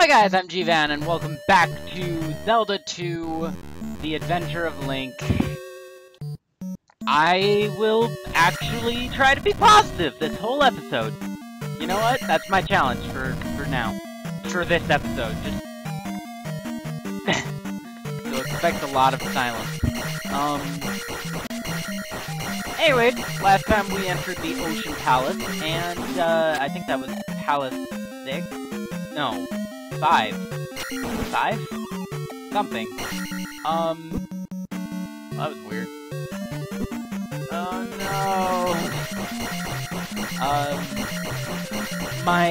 Hi guys, I'm G-Van, and welcome back to Zelda 2, The Adventure of Link. I will actually try to be positive this whole episode. You know what? That's my challenge for, for now. For this episode, just... expect a lot of silence. Um... Anyway, last time we entered the Ocean Palace, and, uh, I think that was Palace 6? No, five. Five? Something. Um... That was weird. Oh no! Um... My...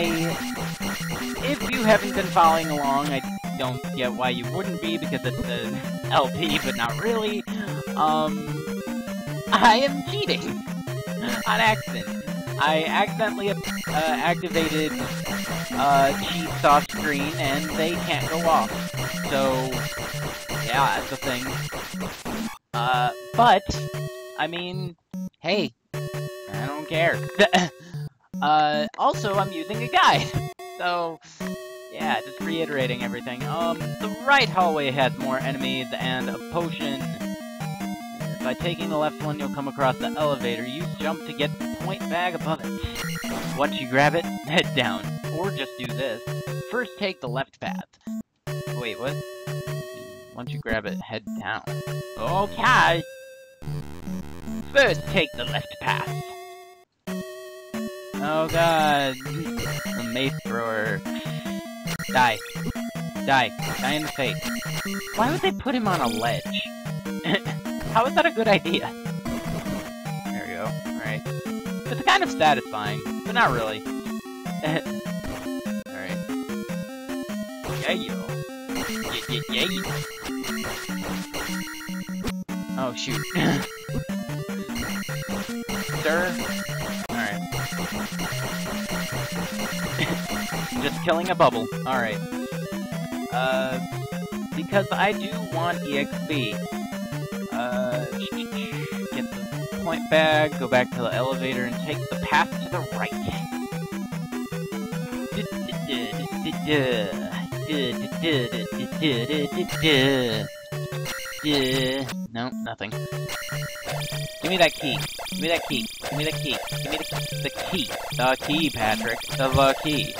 If you haven't been following along, I don't get why you wouldn't be, because it's an LP, but not really. Um... I am cheating! On accident. I accidentally uh, activated uh, cheats off screen, and they can't go off. So, yeah, that's a thing. Uh, but, I mean, hey, I don't care. uh, also, I'm using a guide. So, yeah, just reiterating everything. Um, the right hallway has more enemies and a potion. By taking the left one, you'll come across the elevator. Use jump to get the point bag above it. Once you grab it, head down. Or just do this. First, take the left path. Wait, what? Once you grab it, head down. Okay! First, take the left path. Oh god. The mace thrower. Die. Die. Die in the face. Why would they put him on a ledge? How is that a good idea? There we go. Alright. It's kind of satisfying, but not really. Alright. Yeah, yo. Yeah, yeah, yeah. Oh, shoot. Sir? Alright. Just killing a bubble. Alright. Uh, because I do want EXP. Get the point bag, go back to the elevator, and take the path to the right. No, nothing. Give me that key. Give me that key. Give me the key. Give me the, the key. The key, Patrick. The, the key.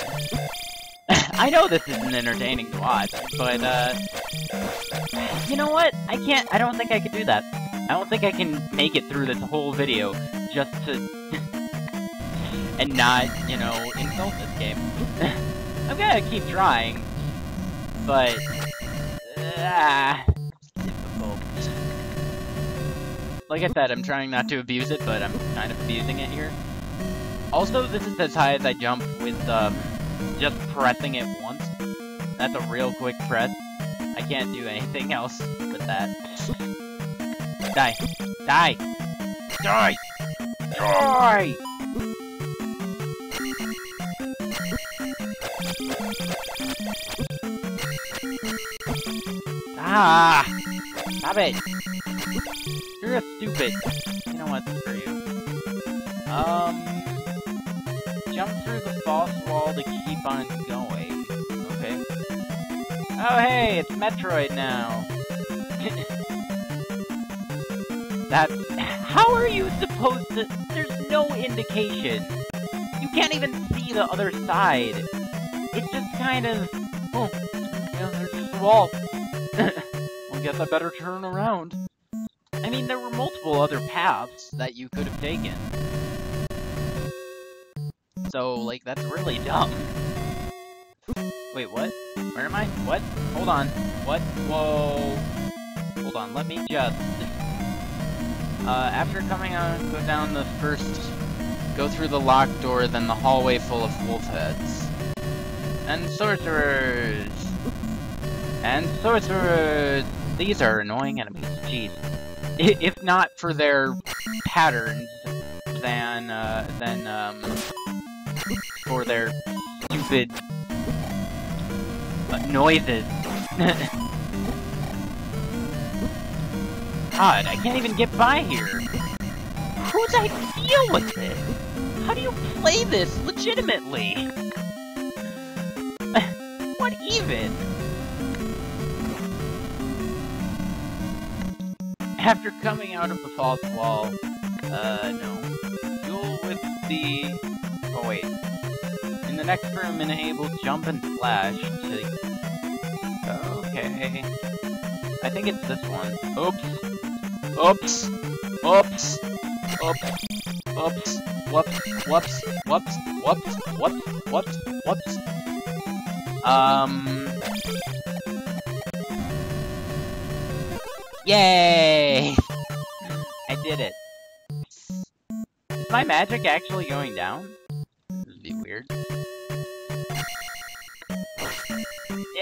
I know this isn't entertaining to watch, but, uh... You know what? I can't- I don't think I could do that. I don't think I can make it through this whole video just to... and not, you know, insult this game. I'm gonna keep trying, but... Ah... difficult. Like I said, I'm trying not to abuse it, but I'm kind of abusing it here. Also, this is as high as I jump with, um, just pressing it once. That's a real quick press. I can't do anything else with that. Die. Die! Die! Die! Ah! Stop it! You're a stupid. You know what? Screw you. Um... Jump through the false wall to keep on going. Okay. Oh hey, it's Metroid now. That's... How are you supposed to... There's no indication. You can't even see the other side. It's just kind of... Oh, yeah, there's just a wall. I guess I better turn around. I mean, there were multiple other paths that you could have taken. So, like, that's really dumb. Wait, what? Where am I? What? Hold on. What? Whoa. Hold on, let me just... Uh, after coming out, go down the first... Go through the locked door, then the hallway full of wolf heads. And sorcerers! And sorcerers! These are annoying enemies, jeez. If not for their patterns, then, uh, then, um, for their stupid uh, noises. god, I can't even get by here. Who'd I deal with it? How do you play this legitimately? what even? After coming out of the false wall, uh, no. Duel with the... Oh wait. In the next room, enable jump and flash to... Okay. I think it's this one. Oops. Oops. Oops. Oops. Oops. Whoops. Whoops. Whoops. Whoops. Whoops. Whoops. Whoops. Um... Yay! I did it. Is my magic actually going down? This would be weird.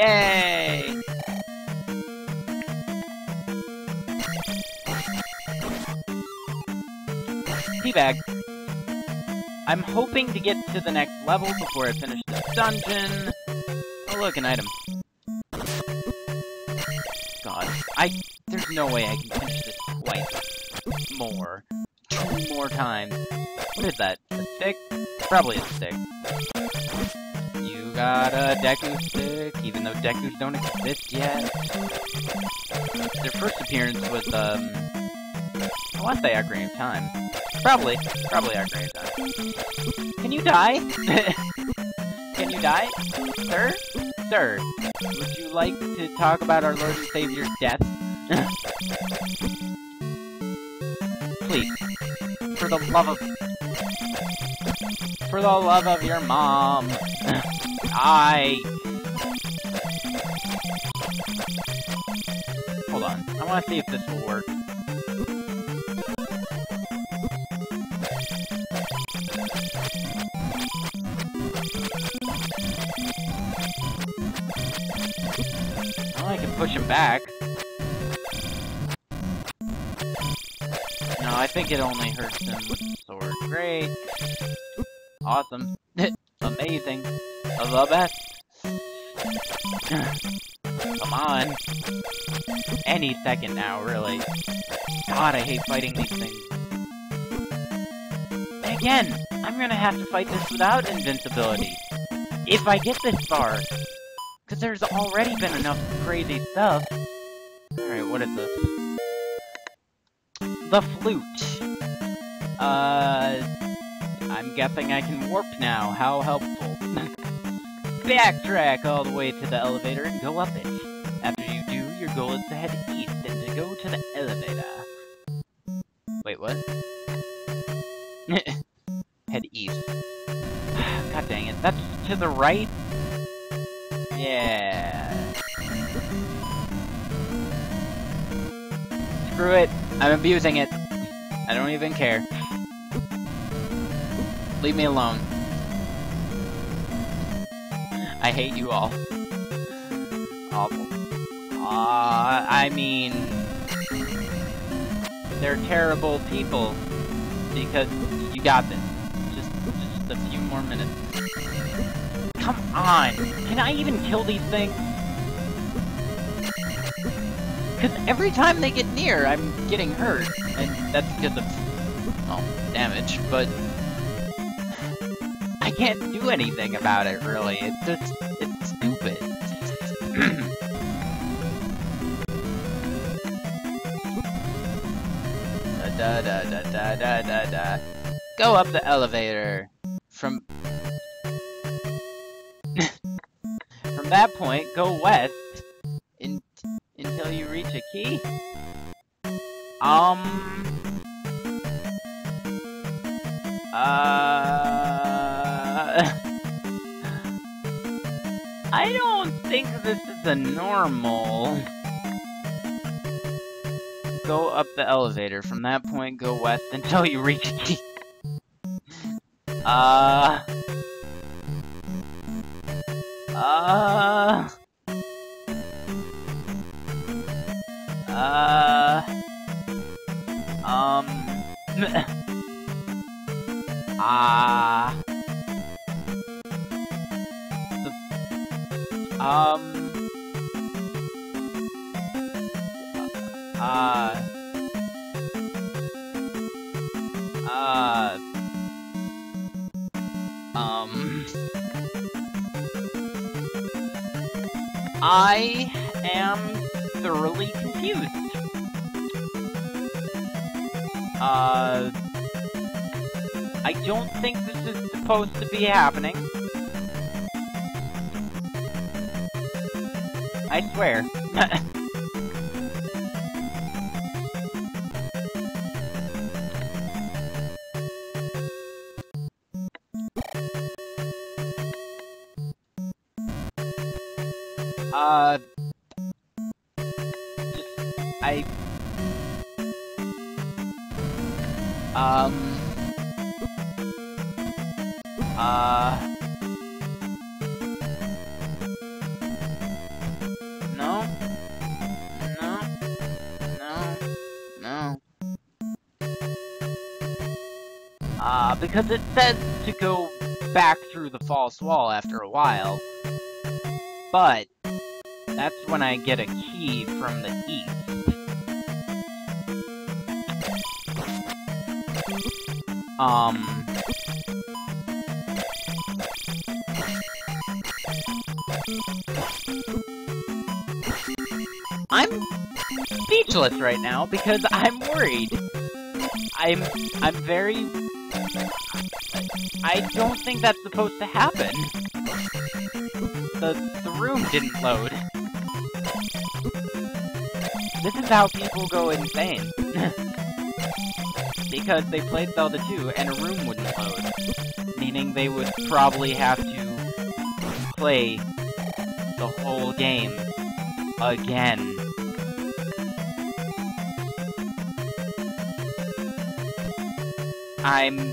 Yay! Teabag. I'm hoping to get to the next level before I finish this dungeon. Oh look, an item. God, I... There's no way I can finish this twice. More. Two more times. What is that? A stick? Probably a stick. You got a Deku stick, even though Dekus don't exist yet. Their first appearance was, um... I want to say Ocarina of Time. Probably. Probably our Time. Can you die? Can you die? Sir? Sir, would you like to talk about our Lord and Savior's death? Please. For the love of... For the love of your mom. I... Hold on. I want to see if this will work. Back. No, I think it only hurts him with the sword. Great. Awesome. Amazing. The best. Come on. Any second now, really. God, I hate fighting these things. Again, I'm gonna have to fight this without invincibility. If I get this far. There's already been enough crazy stuff. Alright, what is this? The flute. Uh... I'm guessing I can warp now. How helpful. Backtrack all the way to the elevator and go up it. After you do, your goal is to head east and to go to the elevator. Wait, what? head east. God dang it, that's to the right? Yeah. Screw it. I'm abusing it. I don't even care. Leave me alone. I hate you all. Awful. Uh, I mean... They're terrible people. Because you got this. Just, just a few more minutes. Come on! Can I even kill these things? Because every time they get near, I'm getting hurt. And that's because of, well, damage, but... I can't do anything about it, really. It's just, it's stupid. da da da da da da da. Go up the elevator. From from that point, go west in, until you reach a key. Um. Uh. I don't think this is a normal. Go up the elevator. From that point, go west until you reach a key. Uh... Uh... Uh... Um... Ah... uh, um... I am thoroughly confused. Uh... I don't think this is supposed to be happening. I swear. uh... I... Um... Uh... No? No? No? No? Uh, because it says to go back through the false wall after a while. But, that's when I get a key from the east. Um... I'm speechless right now because I'm worried. I'm I'm very I don't think that's supposed to happen. The the room didn't load. This is how people go insane. because they played Zelda 2 and a room wouldn't load. Meaning they would probably have to play the whole game again. I'm...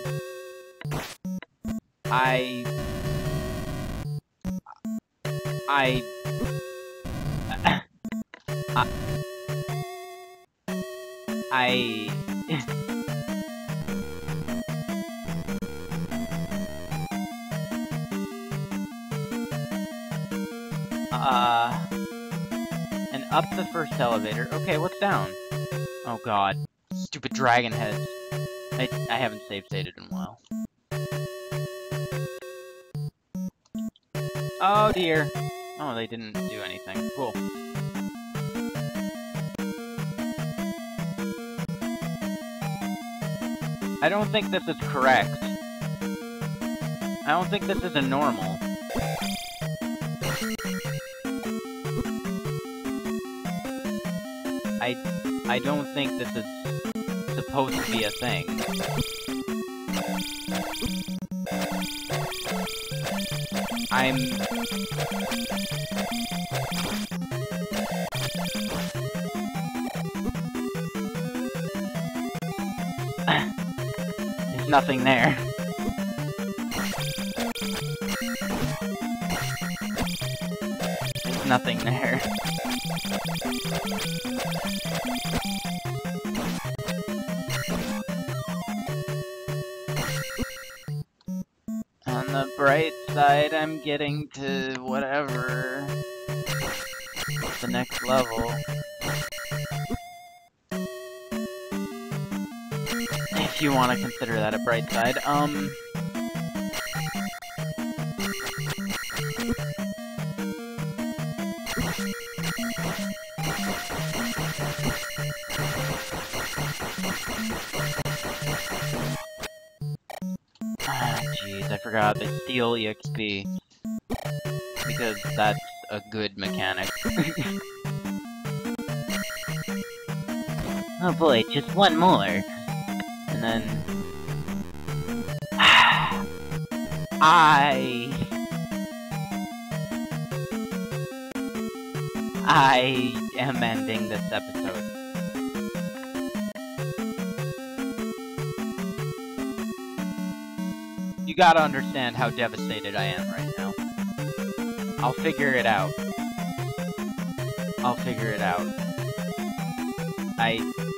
I... I... I... uh... And up the first elevator. Okay, what's down? Oh god. Stupid dragon heads. I, I haven't saved stated in a while. Oh dear. Oh, they didn't do anything. Cool. I don't think this is correct. I don't think this is a normal. I I don't think this is supposed to be a thing. I'm... nothing there. There's nothing there. On the bright side, I'm getting to whatever the next level. You want to consider that a bright side. Um... Ah, jeez, I forgot the steal EXP. Because that's a good mechanic. oh boy, just one more. And then... I... I am ending this episode. You gotta understand how devastated I am right now. I'll figure it out. I'll figure it out. I...